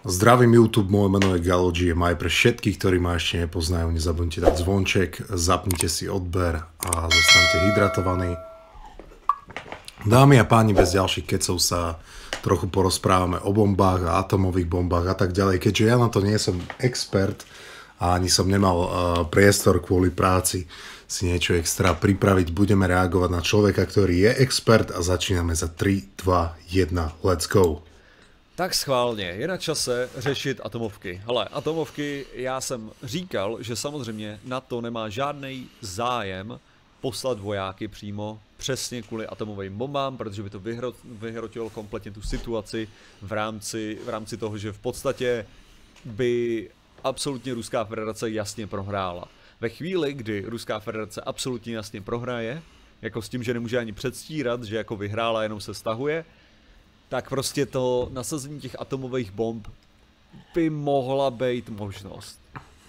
Zdravím YouTube, moje meno je Galo GMI. Pre všetkých, ktorí ma ešte nepoznajú, nezabudnite dať zvonček, zapnite si odber a zostanete hydratovaní. Dámy a páni, bez ďalších kecov sa trochu porozprávame o bombách a atomových bombách a tak ďalej. Keďže ja na to nie som expert a ani som nemal uh, priestor kvôli práci si niečo extra pripraviť, budeme reagovať na človeka, ktorý je expert a začíname za 3, 2, 1, let's go. Tak schválně, je na čase řešit atomovky. Hele, atomovky, já jsem říkal, že samozřejmě na to nemá žádný zájem poslat vojáky přímo přesně kvůli atomovým bombám, protože by to vyhro, vyhrotilo kompletně tu situaci v rámci, v rámci toho, že v podstatě by absolutně Ruská federace jasně prohrála. Ve chvíli, kdy Ruská federace absolutně jasně prohraje, jako s tím, že nemůže ani předstírat, že jako vyhrála, jenom se stahuje, tak prostě to nasazení těch atomových bomb by mohla být možnost.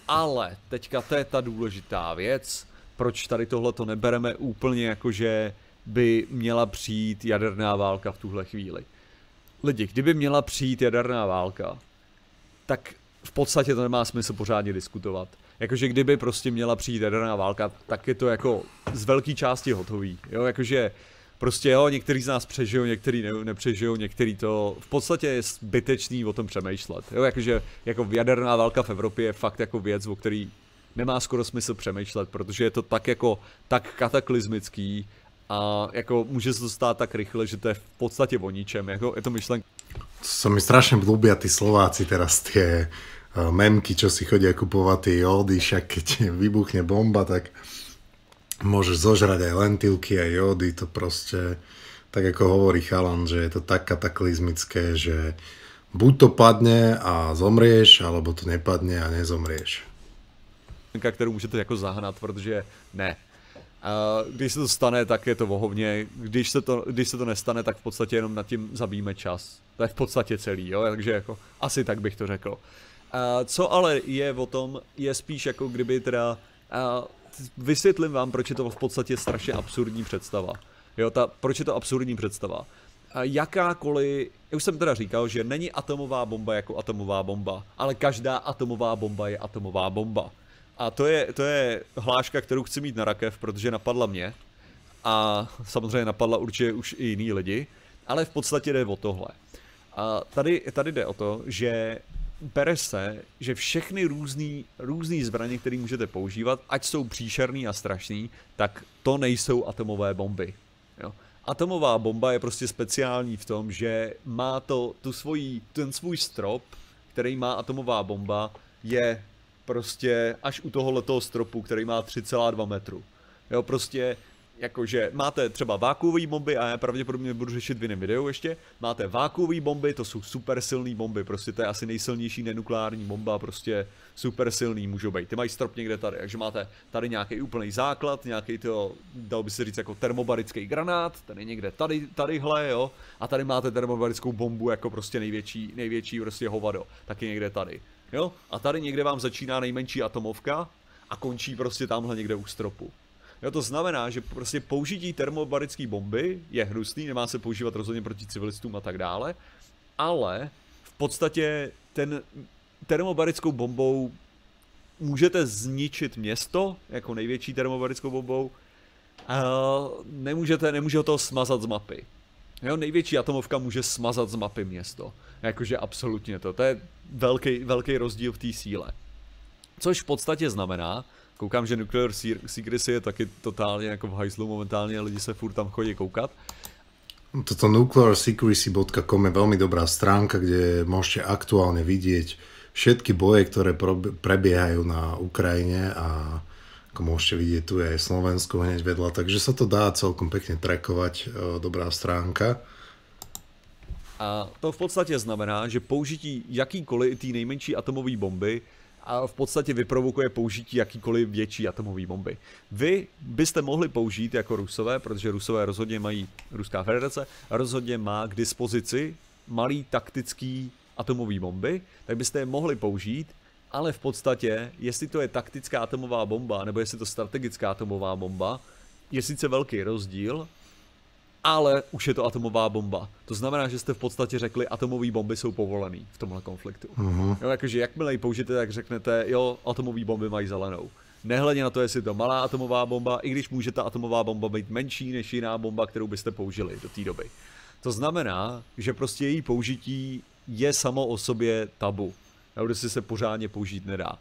Ale teďka to je ta důležitá věc, proč tady tohle to nebereme úplně jako, že by měla přijít jaderná válka v tuhle chvíli. Lidi, kdyby měla přijít jaderná válka, tak v podstatě to nemá smysl pořádně diskutovat. Jakože kdyby prostě měla přijít jaderná válka, tak je to jako z velké části hotový. Jo, jakože prostě jo, některý z nás přežijou, některý ne, nepřežijou, některý to, v podstatě je zbytečný o tom přemýšlet. Jo, jakože jako jaderná válka v Evropě je fakt jako věc, o který nemá skoro smysl přemýšlet, protože je to tak jako, tak kataklizmický a jako může se to stát tak rychle, že to je v podstatě o ničem, jako je to myšlenka. Co mi strašně blúbia tí Slováci teraz tie uh, memky, čo si chodia kupovať tie jódy, však keď vybuchne bomba, tak môžeš zožrať aj lentilky, aj jódy, to proste, tak ako hovorí chalan, že je to tak kataklizmické, že buď to padne a zomrieš, alebo to nepadne a nezomrieš. kterou můžete jako zahnat, protože ne. Když se to stane, tak je to vohovně. Když se to, když se to nestane, tak v podstatě jenom nad tím zabijeme čas. To je v podstatě celý, jo? takže jako asi tak bych to řekl. Co ale je o tom, je spíš jako kdyby teda vysvětlím vám, proč je to v podstatě strašně absurdní představa. Jo, ta, proč je to absurdní představa? Jakákoliv, já už jsem teda říkal, že není atomová bomba jako atomová bomba, ale každá atomová bomba je atomová bomba. A to je, to je hláška, kterou chci mít na rakev, protože napadla mě. A samozřejmě napadla určitě už i jiný lidi, ale v podstatě jde o tohle. A tady, tady jde o to, že bere se, že všechny různý, různý zbraně, které můžete používat, ať jsou příšerný a strašný, tak to nejsou atomové bomby. Jo. Atomová bomba je prostě speciální v tom, že má to, tu svojí, ten svůj strop, který má atomová bomba, je prostě až u tohoto stropu, který má 3,2 metru. Jo, prostě jakože máte třeba vákuové bomby a já pravděpodobně budu řešit v jiném videu ještě, máte vákuové bomby, to jsou super silné bomby, prostě to je asi nejsilnější nenukleární bomba, prostě super silný můžou být. Ty mají strop někde tady, takže máte tady nějaký úplný základ, nějaký to, dal by se říct jako termobarický granát, ten je někde tady, tadyhle, jo, a tady máte termobarickou bombu jako prostě největší, největší prostě hovado, taky někde tady, jo, a tady někde vám začíná nejmenší atomovka a končí prostě tamhle někde u stropu. Jo, to znamená, že prostě použití termobarické bomby je hnusný, nemá se používat rozhodně proti civilistům a tak dále, ale v podstatě ten termobarickou bombou můžete zničit město, jako největší termobarickou bombou, a nemůžete, nemůže to smazat z mapy. Jo, největší atomovka může smazat z mapy město. Jakože absolutně to. To je velký, velký rozdíl v té síle. Což v podstatě znamená, Koukám, že Nuclear Secrecy je taky totálně jako v hajzlu momentálně, lidi se furt tam chodí koukat. Toto nuclearsecrecy.com je veľmi dobrá stránka, kde môžete aktuálne vidieť všetky boje, ktoré prebiehajú na Ukrajine a ako môžete vidieť, tu je aj Slovensko hneď vedľa, takže sa to dá celkom pekne trackovať, e, dobrá stránka. A to v podstatě znamená, že použití jakýkoliv té nejmenší atomové bomby a v podstatě vyprovokuje použití jakýkoliv větší atomové bomby. Vy byste mohli použít jako Rusové, protože Rusové rozhodně mají, Ruská federace rozhodně má k dispozici malý taktický atomové bomby, tak byste je mohli použít, ale v podstatě, jestli to je taktická atomová bomba, nebo jestli to strategická atomová bomba, je sice velký rozdíl, ale už je to atomová bomba. To znamená, že jste v podstatě řekli, atomové bomby jsou povolený v tomhle konfliktu. Uh-huh. Jo, jakože jakmile ji použijete, tak řeknete, jo, atomové bomby mají zelenou. Nehledě na to, jestli to malá atomová bomba, i když může ta atomová bomba být menší než jiná bomba, kterou byste použili do té doby. To znamená, že prostě její použití je samo o sobě tabu. Nebo si se pořádně použít nedá.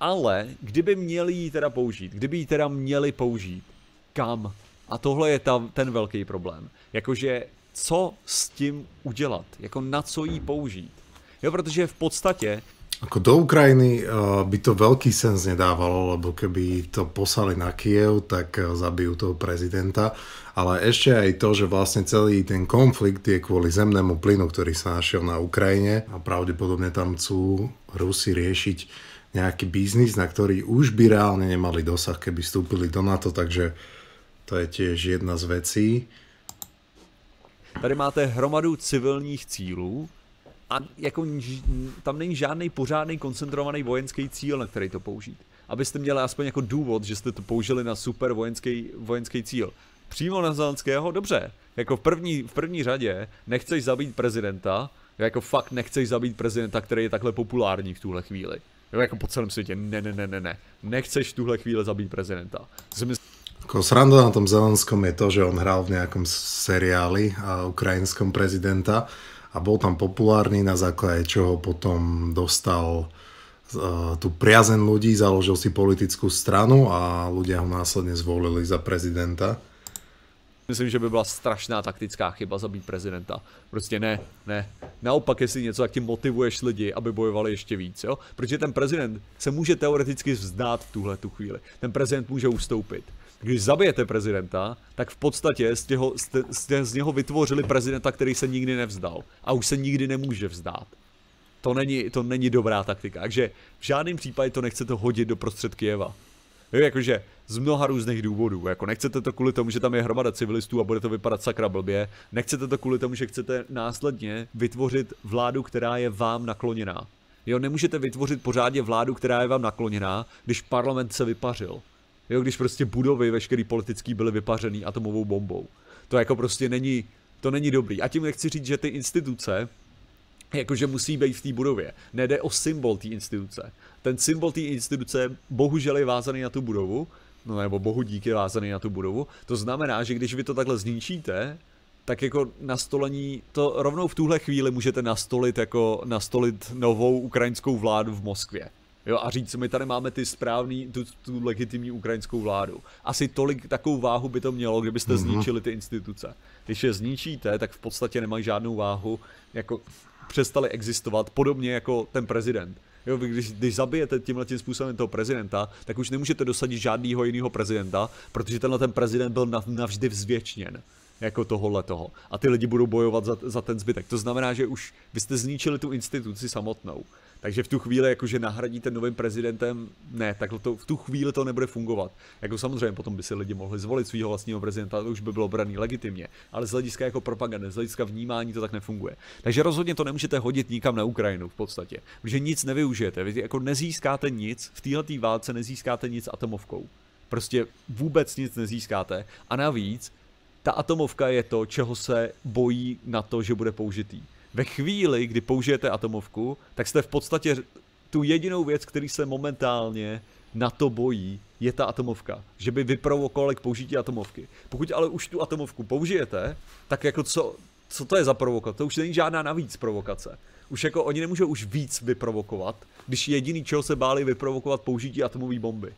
Ale kdyby měli ji teda použít, kdyby ji teda měli použít, kam? A tohle je ta, ten velký problém. Jakože co s tím udělat? Jako na co ji použít? Jo, protože v podstatě Ako do Ukrajiny uh, by to veľký sens nedávalo, lebo keby to poslali na Kiev, tak uh, zabijú toho prezidenta. Ale ešte aj to, že vlastne celý ten konflikt je kvôli zemnému plynu, ktorý sa našiel na Ukrajine a pravdepodobne tam chcú Rusi riešiť nejaký biznis, na ktorý už by reálne nemali dosah, keby vstúpili do NATO, takže to je tiež jedna z vecí. Tady máte hromadu civilních cílů, a jako tam není žádný pořádný koncentrovaný vojenský cíl, na který to použít. Abyste měli aspoň jako důvod, že jste to použili na super vojenský, vojenský cíl. Přímo na Zelenského, dobře. Jako v první, v první řadě nechceš zabít prezidenta, jako fakt nechceš zabít prezidenta, který je takhle populární v tuhle chvíli. Jako po celém světě, ne, ne, ne, ne, ne. Nechceš v tuhle chvíli zabít prezidenta. Zmysl... Ako sranda na tom Zelenskom je to, že on hrál v nejakom seriáli a ukrajinskom prezidenta a bol tam populárny, na základe čoho potom dostal uh, tu priazen ľudí, založil si politickú stranu a ľudia ho následne zvolili za prezidenta. Myslím, že by byla strašná taktická chyba zabít prezidenta. Prostě ne, ne. Naopak, jestli něco, tak tím motivuješ lidi, aby bojovali ještě víc, jo? Protože ten prezident se může teoreticky vzdát v tuhle tu chvíli. Ten prezident může ustoupit. Když zabijete prezidenta, tak v podstatě z, těho, jste, jste z něho vytvořili prezidenta, který se nikdy nevzdal. A už se nikdy nemůže vzdát. To není, to není dobrá taktika. Takže v žádném případě to nechcete hodit do prostřed Kijeva. Jo, jakože z mnoha různých důvodů. Jako nechcete to kvůli tomu, že tam je hromada civilistů a bude to vypadat sakra blbě. Nechcete to kvůli tomu, že chcete následně vytvořit vládu, která je vám nakloněná. Jo, nemůžete vytvořit pořádně vládu, která je vám nakloněná, když parlament se vypařil. Jo, když prostě budovy veškerý politický byly vypařený atomovou bombou. To jako prostě není, to není dobrý. A tím nechci říct, že ty instituce, jakože musí být v té budově. Nejde o symbol té instituce. Ten symbol té instituce bohužel je vázaný na tu budovu, no nebo bohu díky vázaný na tu budovu. To znamená, že když vy to takhle zničíte, tak jako nastolení, to rovnou v tuhle chvíli můžete nastolit jako nastolit novou ukrajinskou vládu v Moskvě. Jo, a říct, my tady máme ty správný, tu, tu legitimní ukrajinskou vládu. Asi tolik takovou váhu by to mělo, kdybyste mm-hmm. zničili ty instituce. Když je zničíte, tak v podstatě nemají žádnou váhu, jako přestali existovat, podobně jako ten prezident. Jo, vy když, když zabijete tímhle tím způsobem toho prezidenta, tak už nemůžete dosadit žádného jiného prezidenta, protože tenhle ten prezident byl navždy vzvětšněn jako tohohle toho. A ty lidi budou bojovat za, za ten zbytek. To znamená, že už vy jste zničili tu instituci samotnou. Takže v tu chvíli, jakože nahradíte novým prezidentem, ne, tak to, v tu chvíli to nebude fungovat. Jako samozřejmě potom by si lidi mohli zvolit svého vlastního prezidenta, to už by bylo braný legitimně, ale z hlediska jako propagandy, z hlediska vnímání to tak nefunguje. Takže rozhodně to nemůžete hodit nikam na Ukrajinu v podstatě, protože nic nevyužijete, vy jako nezískáte nic, v této válce nezískáte nic atomovkou. Prostě vůbec nic nezískáte a navíc ta atomovka je to, čeho se bojí na to, že bude použitý ve chvíli, kdy použijete atomovku, tak jste v podstatě tu jedinou věc, který se momentálně na to bojí, je ta atomovka. Že by vyprovokovali k použití atomovky. Pokud ale už tu atomovku použijete, tak jako co, co to je za provokace? To už není žádná navíc provokace. Už jako oni nemůžou už víc vyprovokovat, když jediný, čeho se báli vyprovokovat použití atomové bomby.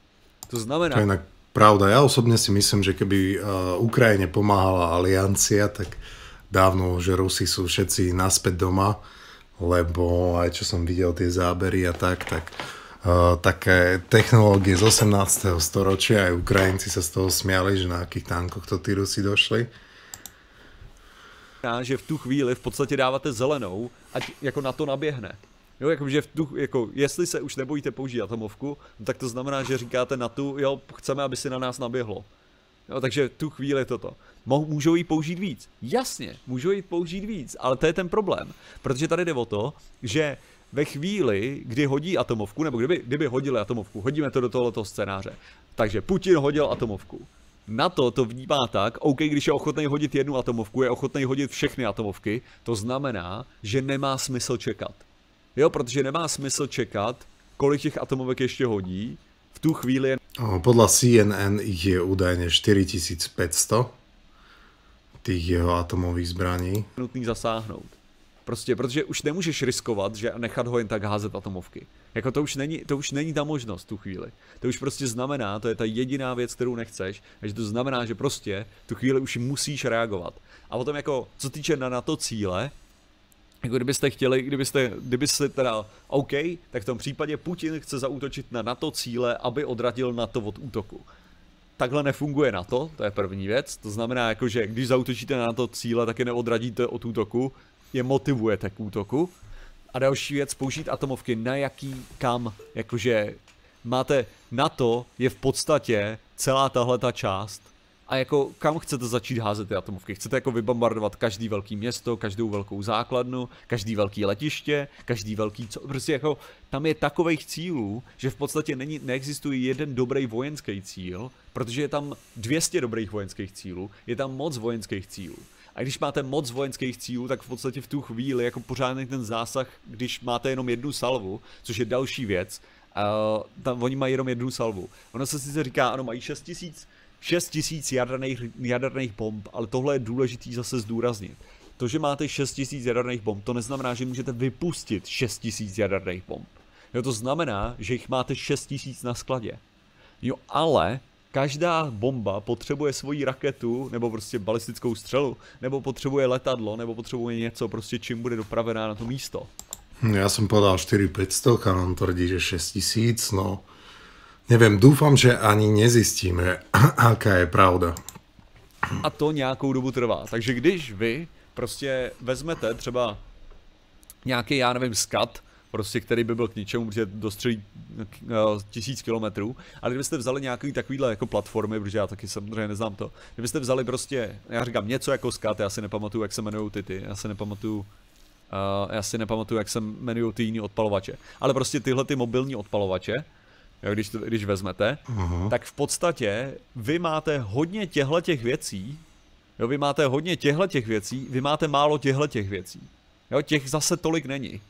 To znamená... Pravda. Já osobně si myslím, že keby uh, Ukrajine pomáhala aliancia, tak dávno, že Rusi sú všetci naspäť doma, lebo aj čo som videl tie zábery a tak, tak uh, také technológie z 18. storočia, aj Ukrajinci sa z toho smiali, že na akých tankoch to tí Rusi došli. Že v tu chvíli v podstatě dáváte zelenou, ať jako na to naběhne. Jo, jakože v tu, jako, jestli se už nebojíte použít atomovku, no tak to znamená, že říkáte na tu, jo, chceme, aby si na nás naběhlo. Jo, takže tu chvíli toto. Můžou jí použít víc. Jasně, můžou jí použít víc, ale to je ten problém. Protože tady jde o to, že ve chvíli, kdy hodí atomovku, nebo kdyby, kdyby hodili atomovku, hodíme to do tohoto scénáře. Takže Putin hodil atomovku. Na to to vnímá tak, OK, když je ochotný hodit jednu atomovku, je ochotný hodit všechny atomovky, to znamená, že nemá smysl čekat. Jo, protože nemá smysl čekat, kolik těch atomovek ještě hodí, tu chvíli je... Podle CNN ich je údajně 4500 těch jeho atomových zbraní. Nutný zasáhnout. Prostě, protože už nemůžeš riskovat, že nechat ho jen tak házet atomovky. Jako to už není, to už není ta možnost tu chvíli. To už prostě znamená, to je ta jediná věc, kterou nechceš, a že to znamená, že prostě tu chvíli už musíš reagovat. A potom jako, co týče na, na to cíle, jako kdybyste chtěli, kdybyste, kdybyste teda OK, tak v tom případě Putin chce zaútočit na NATO cíle, aby odradil NATO od útoku. Takhle nefunguje NATO, to je první věc. To znamená, jako, že když zautočíte na NATO cíle, tak je neodradíte od útoku, je motivujete k útoku. A další věc, použít atomovky na jaký kam, jakože máte na to je v podstatě celá tahle ta část a jako kam chcete začít házet ty atomovky? Chcete jako vybombardovat každý velký město, každou velkou základnu, každý velký letiště, každý velký co, prostě jako tam je takových cílů, že v podstatě není, neexistuje jeden dobrý vojenský cíl, protože je tam 200 dobrých vojenských cílů, je tam moc vojenských cílů. A když máte moc vojenských cílů, tak v podstatě v tu chvíli jako pořádný ten zásah, když máte jenom jednu salvu, což je další věc, uh, tam oni mají jenom jednu salvu. Ono se sice říká, ano, mají 6000 6 tisíc jaderných, jaderných bomb, ale tohle je důležitý zase zdůraznit. To, že máte 6 tisíc jaderných bomb, to neznamená, že můžete vypustit 6 tisíc jaderných bomb. Jo, to znamená, že jich máte 6 tisíc na skladě. Jo, ale každá bomba potřebuje svoji raketu, nebo prostě balistickou střelu, nebo potřebuje letadlo, nebo potřebuje něco, prostě čím bude dopravená na to místo. Já jsem podal 4500, a on tvrdí, že 6000, no Nevím, doufám, že ani nezjistíme, jaká je pravda. A to nějakou dobu trvá. Takže když vy prostě vezmete třeba nějaký, já nevím, skat, prostě, který by byl k ničemu, protože dostřelí uh, tisíc kilometrů, ale kdybyste vzali nějaký takovýhle jako platformy, protože já taky samozřejmě neznám to, kdybyste vzali prostě, já říkám něco jako skat, já si nepamatuju, jak se jmenují ty ty, já si nepamatuju, uh, já si nepamatuju, jak se jmenují ty jiný odpalovače, ale prostě tyhle ty mobilní odpalovače, jo, když, to, když vezmete, uh-huh. tak v podstatě vy máte hodně těchto těch věcí, jo, vy máte hodně těchto těch věcí, vy máte málo těchto těch věcí. Jo, těch zase tolik není.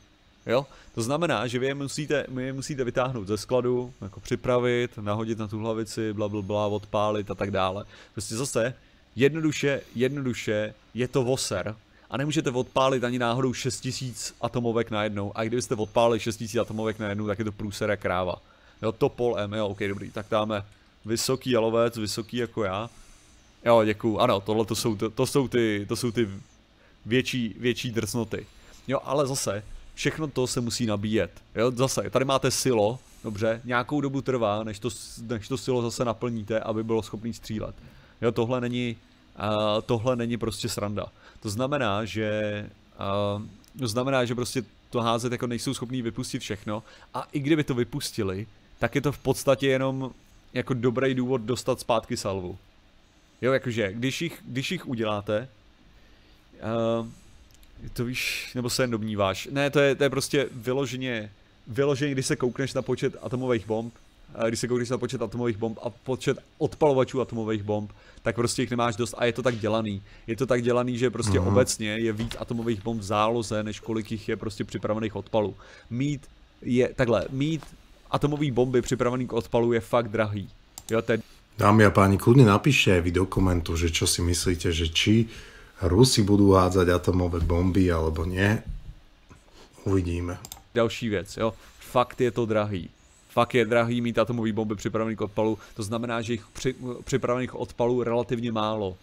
Jo? To znamená, že vy je musíte, vy je musíte vytáhnout ze skladu, jako připravit, nahodit na tu hlavici, bla, bla, bla, odpálit a tak dále. Prostě zase, jednoduše, jednoduše je to voser a nemůžete odpálit ani náhodou 6000 atomovek najednou. A kdybyste odpálili 6000 atomovek najednou, tak je to průsera kráva. Jo, Topol M, jo, ok, dobrý, tak dáme vysoký jalovec, vysoký jako já. Jo, děkuju, ano, tohle to jsou, to, to jsou ty, to jsou ty větší, větší drsnoty. Jo, ale zase, všechno to se musí nabíjet. Jo, zase, tady máte silo, dobře, nějakou dobu trvá, než to, než to silo zase naplníte, aby bylo schopný střílet. Jo, tohle není, uh, tohle není prostě sranda. To znamená, že uh, to znamená, že prostě to házet jako nejsou schopní vypustit všechno a i kdyby to vypustili, tak je to v podstatě jenom jako dobrý důvod dostat zpátky salvu. Jo, jakože, když jich, když jich uděláte, uh, to víš, nebo se jen domníváš. Ne, to je, to je prostě vyloženě, vyloženě, když se koukneš na počet atomových bomb, když se koukneš na počet atomových bomb a počet odpalovačů atomových bomb, tak prostě jich nemáš dost a je to tak dělaný. Je to tak dělaný, že prostě uh-huh. obecně je víc atomových bomb v záloze, než kolik jich je prostě připravených odpalů. Mít je, takhle, mít atomový bomby připravený k odpalu je fakt drahý. Jo, ten... Dámy a páni, kľudne napíšte aj vy do komentu, že čo si myslíte, že či Rusi budú hádzať atomové bomby alebo nie. Uvidíme. Další věc, jo. Fakt je to drahý. Fakt je drahý mít atomový bomby připravený k odpalu. To znamená, že jich při, připravených k odpalu relativně málo.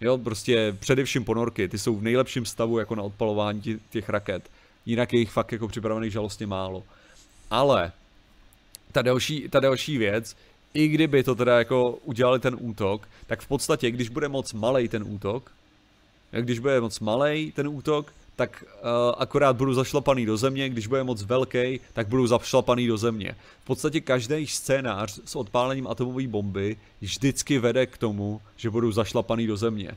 Jo, prostě především ponorky, ty jsou v nejlepším stavu jako na odpalování těch raket. Jinak je jich fakt jako připravených žalostně málo. Ale ta další, ta další věc, i kdyby to teda jako udělali ten útok, tak v podstatě, když bude moc malý ten útok, když bude moc malý ten útok, tak uh, akorát budu zašlapaný do země, když bude moc velký, tak budu zašlapaný do země. V podstatě každý scénář s odpálením atomové bomby vždycky vede k tomu, že budu zašlapaný do země.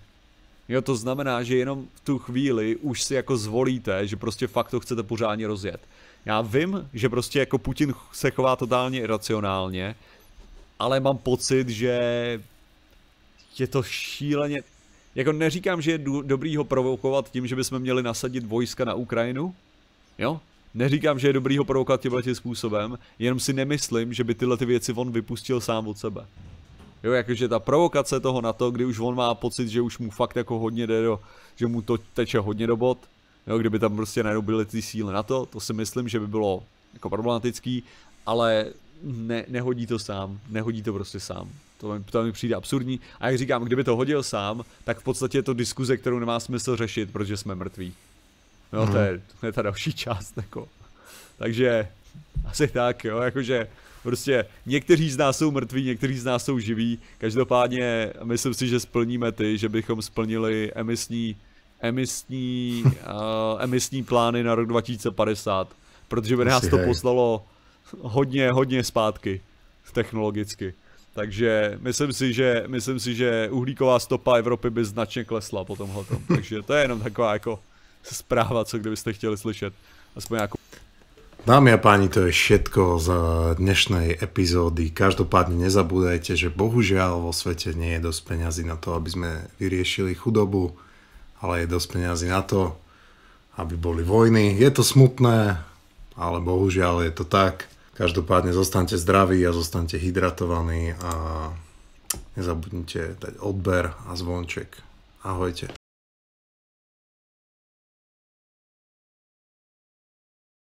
Jo, to znamená, že jenom v tu chvíli už si jako zvolíte, že prostě fakt to chcete pořádně rozjet. Já vím, že prostě jako Putin se chová totálně iracionálně, ale mám pocit, že je to šíleně... Jako neříkám, že je dobrý ho provokovat tím, že bychom měli nasadit vojska na Ukrajinu, jo? Neříkám, že je dobrý ho provokovat tímhle tím způsobem, jenom si nemyslím, že by tyhle ty věci on vypustil sám od sebe. Jo, jakože ta provokace toho na to, kdy už on má pocit, že už mu fakt jako hodně jde do, že mu to teče hodně do bod, jo, kdyby tam prostě najednou byly ty síly na to, to si myslím, že by bylo jako problematický, ale ne, nehodí to sám, nehodí to prostě sám. To mi, to mi přijde absurdní. A jak říkám, kdyby to hodil sám, tak v podstatě je to diskuze, kterou nemá smysl řešit, protože jsme mrtví. No, mm. to, je, to je ta další část, jako. Takže asi tak, jo, jakože prostě někteří z nás jsou mrtví, někteří z nás jsou živí. Každopádně myslím si, že splníme ty, že bychom splnili emisní, emisní, uh, emisní plány na rok 2050. Protože by nás to hej. poslalo hodně, hodně zpátky technologicky. Takže myslím si, že, myslím si, že uhlíková stopa Evropy by značně klesla po tomhle. Takže to je jenom taková jako zpráva, co kdybyste chtěli slyšet. Aspoň nějakou Dámy a páni, to je všetko z dnešnej epizódy. Každopádne nezabúdajte, že bohužiaľ vo svete nie je dosť peňazí na to, aby sme vyriešili chudobu, ale je dosť peňazí na to, aby boli vojny. Je to smutné, ale bohužiaľ je to tak. Každopádne zostaňte zdraví a zostaňte hydratovaní a nezabudnite dať odber a zvonček. Ahojte.